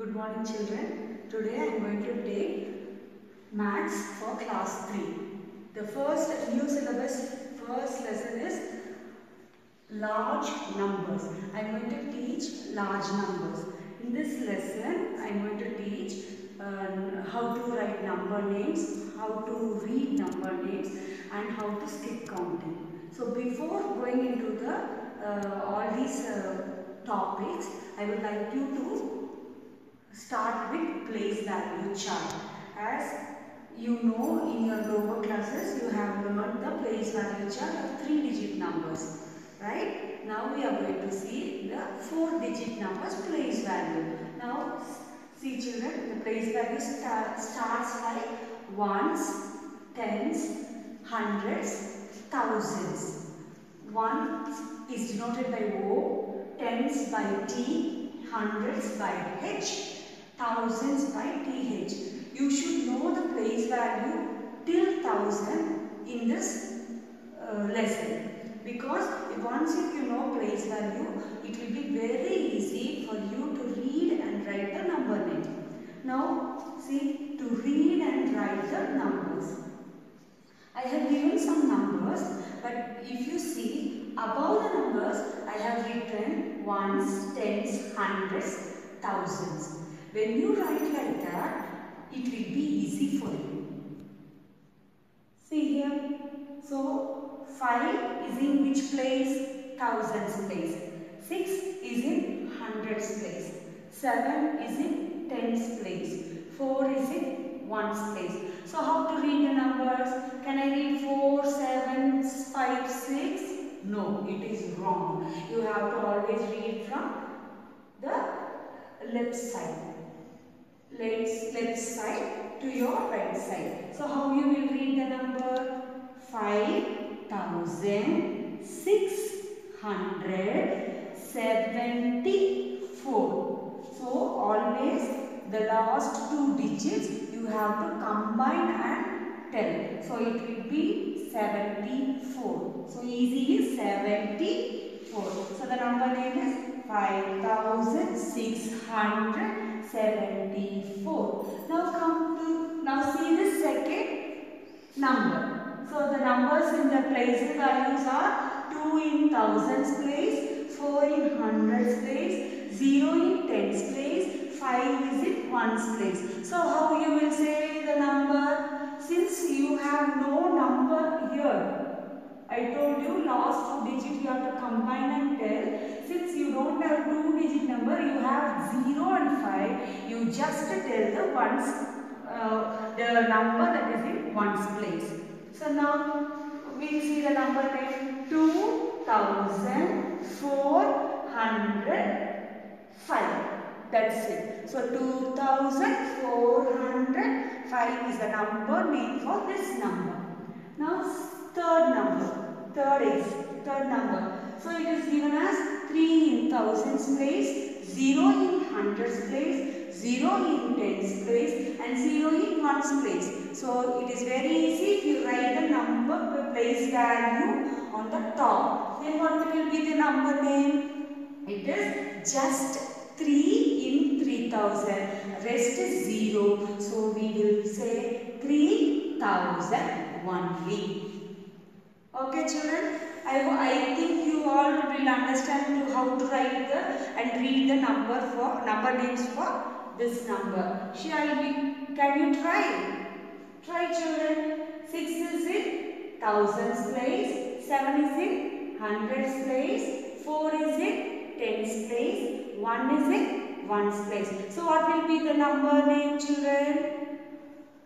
Good morning children. Today I am going to take maths for class 3. The first new syllabus, first lesson is large numbers. I am going to teach large numbers. In this lesson I am going to teach uh, how to write number names, how to read number names and how to skip counting. So before going into the uh, all these uh, topics, I would like you to start with place value chart. As you know in your lower classes, you have learned the place value chart of three digit numbers. Right? Now we are going to see the four digit numbers place value. Now see children, the place value start, starts like ones, tens, hundreds, thousands. One is denoted by O, tens by T, hundreds by H, thousands by TH. You should know the place value till thousand in this uh, lesson because once if you know place value it will be very easy for you to read and write the number name. Now see to read and write the numbers. I have given some numbers but if you see above the numbers I have written ones, tens, hundreds, thousands. When you write like that it will be easy for you. See here. So 5 is in which place? Thousands place. 6 is in hundreds place. 7 is in tens place. 4 is in ones place. So how to read the numbers? Can I read 4, 7, 5, 6? No, it is wrong. You have to always read from the left side. Left, left side to your right side. So how you will read the number? 5674. So always the last two digits you have to combine and tell. So it will be 74. So easy is 74. So the number name is 5674. Now come to, now see the second number. So the numbers in the place values are 2 in thousands place, 4 in hundreds place, 0 in tens place, 5 is in ones place. So how you will say the number? Since you have no number here, I told you last two digit you have to combine and tell. Since you don't have two digit number, you have 0 and 5. You just tell the ones, uh, the number that is in ones place. So now we see the number name 2405. That's it. So 2405 is the number name for this number. Now third number. Third is third number. So it is given as 3 in thousands place, 0 in hundreds place, 0 in tens place and 0 in ones place. So it is very easy if you write the number place value on the top. Then what will be the number name? It is just 3 in 3000. Rest is 0. So we will say 3000 only. Okay children, I, I think you all will understand how to write the and read the number for number names for this number. Shall we? Can you try? Try children. 6 is in thousands place, 7 is in hundreds place, 4 is in tens place, 1 is in ones place. So what will be the number name children?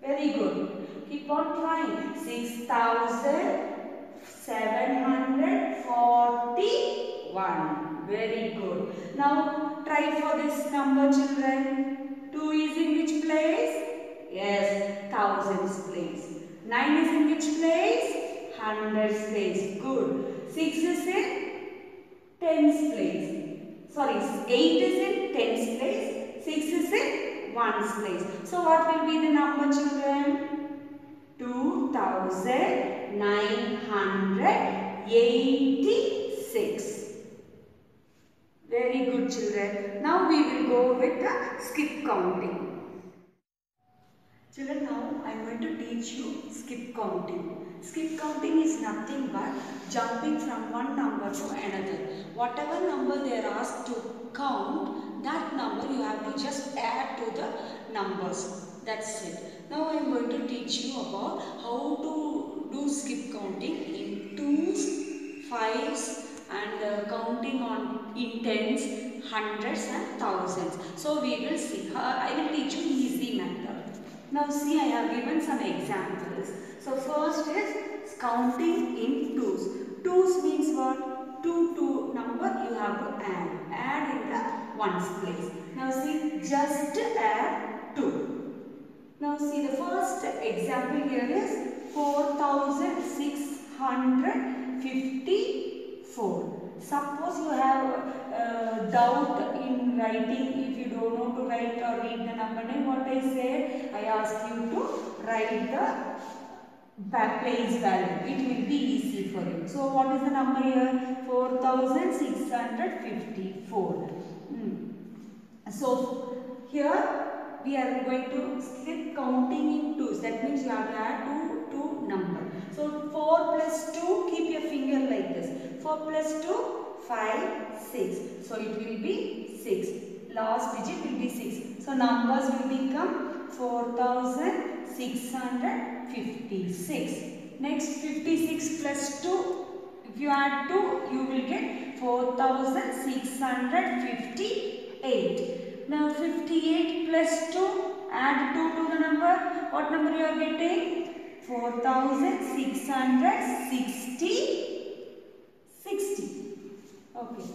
Very good. Keep on trying. 6000 741. Very good. Now try for this number children. 2 is in which place? Yes, thousands place. 9 is in which place? Hundreds place. Good. 6 is in tens place. Sorry, 8 is in tens place. 6 is in ones place. So what will be the number children? 2986. Very good children. children. Now we will go with the skip counting. Children, now I am going to teach you skip counting. Skip counting is nothing but jumping from one number to another. Whatever number they are asked to count, that number you have to just add to the numbers. That's it. Now I am going to teach you about how to do skip counting in twos, fives and uh, counting on in tens, hundreds and thousands. So we will see. Uh, I will teach you easy method. Now see I have given some examples. So first is counting in twos. Twos means what? Two two number you have to add. Add in the ones place. Now see just add 2. Now see the first example here is 4654. Suppose you have uh, doubt in writing if you don't know to write or read the number name what I say I ask you to write the back place value it will be easy for you. So what is the number here 4654. Hmm. So here we are going to skip counting in twos. That means you have to add two, two number. So 4 plus 2, keep your finger like this. 4 plus 2, 5, 6. So it will be 6. Last digit will be 6. So numbers will become 4656. Next 56 plus 2. If you add 2, you will get 4658. Now 58 plus 2, add 2 to the number. What number you are getting? 4660. 60. Okay.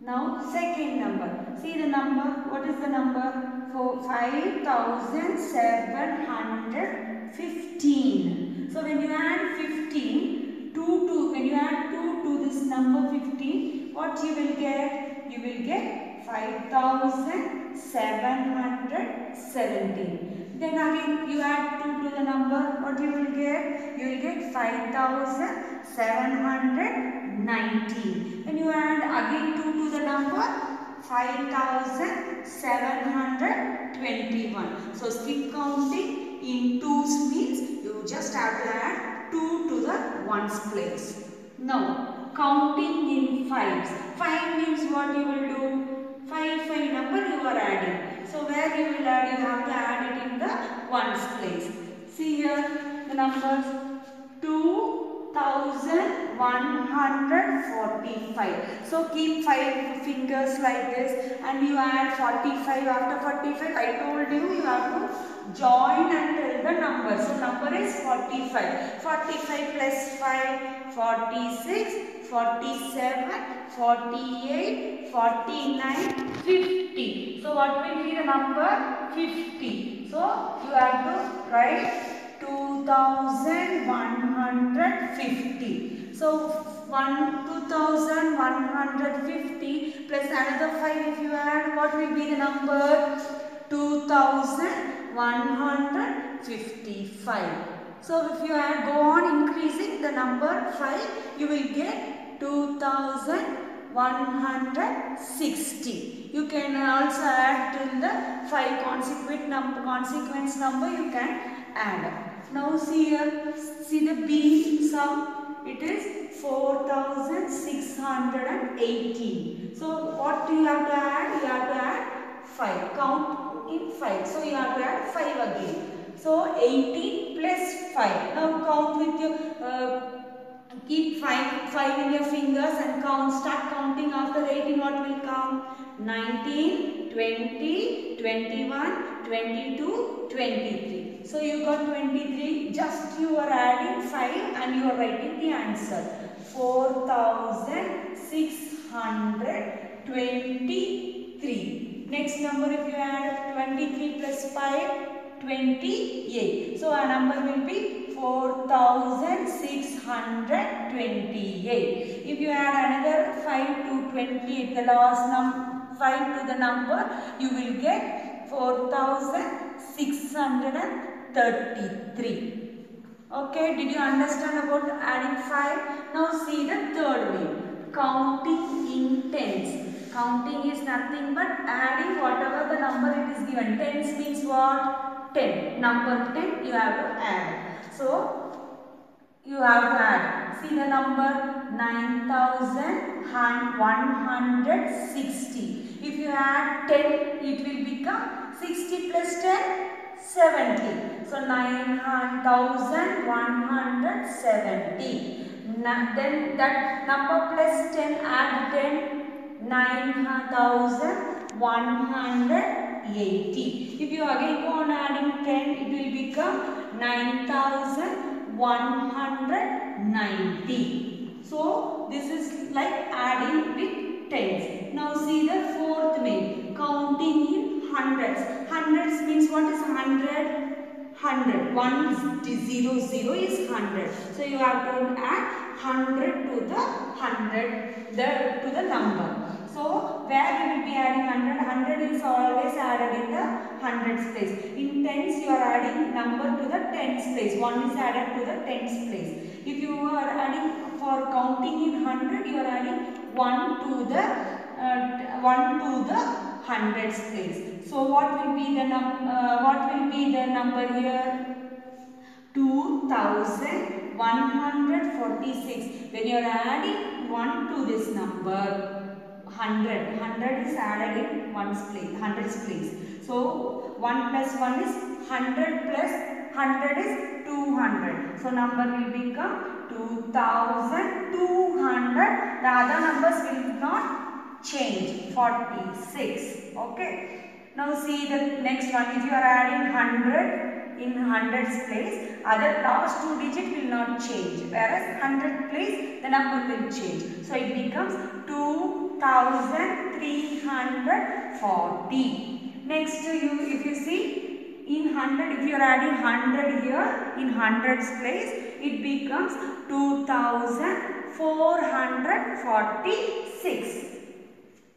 Now second number. See the number. What is the number? For 5715. So when you add 15, 2 to, when you add 2 to this number 15, what you will get? You will get 5717. Then again you add 2 to the number, what you will get? You will get 5719. When you add again 2 to the number, 5721. So skip counting in twos means you just have to add 2 to the ones place. Now counting in fives. 5 means what you will do? 5 5 number you are adding. So where you will add? You have to add it in the ones place. See here the numbers 2145. So keep 5 fingers like this and you add 45 after 45 I told you you have to join and tell the number. So number is 45. 45 plus 5 46 47 48 49 50. So what will be the number? 50. So you have to write 2150. So 1 2150 plus another 5 if you add what will be the number? 2155. So if you go on increasing the number 5 you will get 2160. You can also add till the 5 consequent number consequence number you can add. Now see here see the B sum it is 4618. So what do you have to add? You have to add 5. Count in 5. So you have to add 5 again. So 18 plus 5. Now count with your uh, keep 5, 5 in your fingers and count. Start counting after 18 what will come? 19, 20, 21, 22, 23. So you got 23. Just you are adding 5 and you are writing the answer. 4623. Next number if you add 23 plus 5, 28. So our number will be 4628. If you add another 5 to 28, the last number 5 to the number, you will get 4633. Okay, did you understand about adding 5? Now see the third way. Counting in tens. Counting is nothing but adding whatever the number it is given. Tens means what? 10. Number 10 you have to add. So you have to add. See the number 9160. If you add 10, it will become 60 plus 10, 70. So 9170. Then that number plus 10, add 10, 9180. If you again go on adding 10, it will become 9190. So this is like adding with tens. Now see the fourth main. Counting in hundreds. Hundreds means what is hundred? 100. 1 0 0 is 100. So you have to add 100 to the 100 the, to the number. So where you will be adding 100? 100 is always added in the hundreds place. In tens you are adding number to the tens place. 1 is added to the tens place. If you are adding for counting in 100 you are adding 1 to the uh, 1 to the hundreds place. So what will be the num uh, what will be the number here? 2146. When you are adding 1 to this number, 100. 100 is added in one's place, hundreds place. So 1 plus 1 is 100 plus 100 is 200. So number will become 2200. The other numbers will not change. 46. Okay. Now see the next one. If you are adding 100 in hundreds place, other last two digit will not change. Whereas 100 place, the number will change. So it becomes 2340. Next to you, if you see in 100, if you are adding 100 here in hundreds place, it becomes 2446.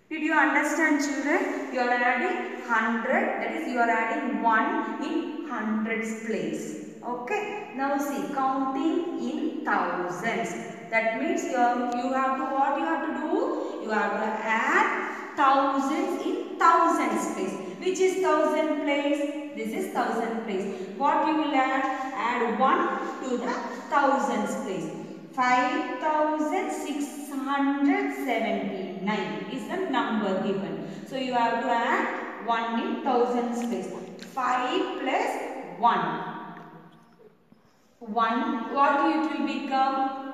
Did you understand children? You are adding 100 that is you are adding 1 in hundreds place. Okay. Now see counting in thousands. That means you, are, you have to what you have to do? You have to add thousands in thousands place. Which is thousand place? This is thousand place. What you will add? Add 1 to the thousands place. 5679 is the number given. So you have to add 1 in thousands place. 5 plus 1. 1 what it will become?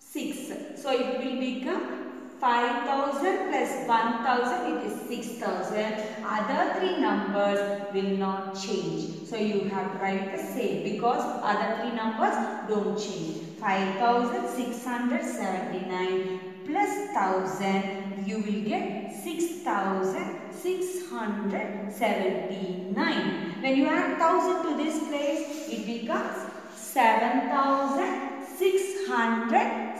6. So it will become 5000 plus 1000 it is 6000. Other three numbers will not change. So you have to write the same because other three numbers don't change. 5679 plus 1000 you will get 6679. When you add 1000 to this place it becomes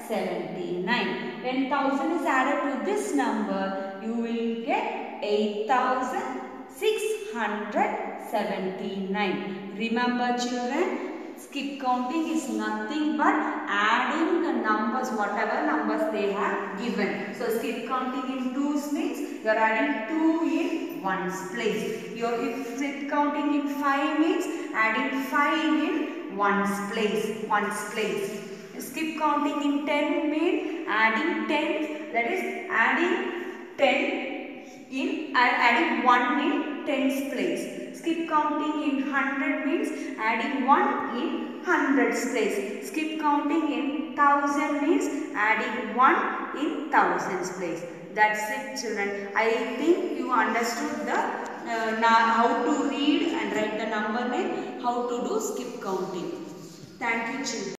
7679. When 1000 is added to this number you will get 8679. Remember children skip counting is nothing but adding the numbers whatever numbers they have given so skip counting in twos means you are adding 2 in ones place your if skip counting in 5 means adding 5 in ones place ones place skip counting in 10 means adding 10 that is adding 10 in adding 1 in tens place. Skip counting in 100 means adding 1 in hundreds place. Skip counting in 1000 means adding 1 in thousands place. That's it children. I think you understood the uh, how to read and write the number name, how to do skip counting. Thank you children.